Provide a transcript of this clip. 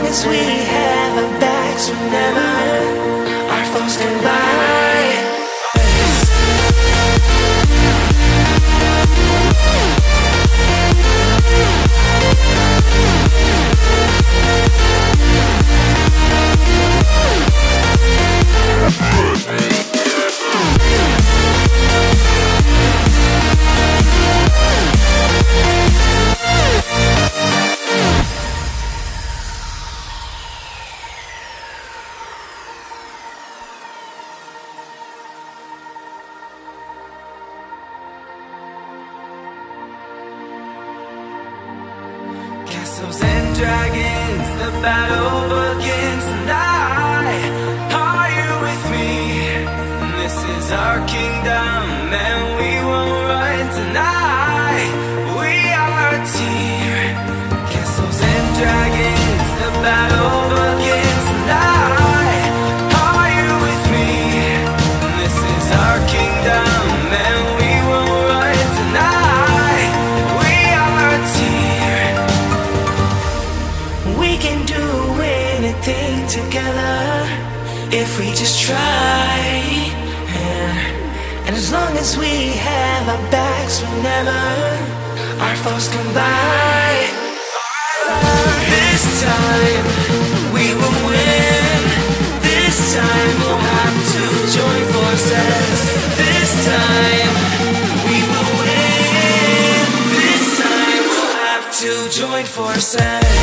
as we have our backs, we're never. Castles and dragons, the battle begins tonight. We can do anything together if we just try. Yeah. And as long as we have our backs, whenever our foes combine. This time we will win. This time we'll have to join forces. This time we will win. This time we'll have to join forces.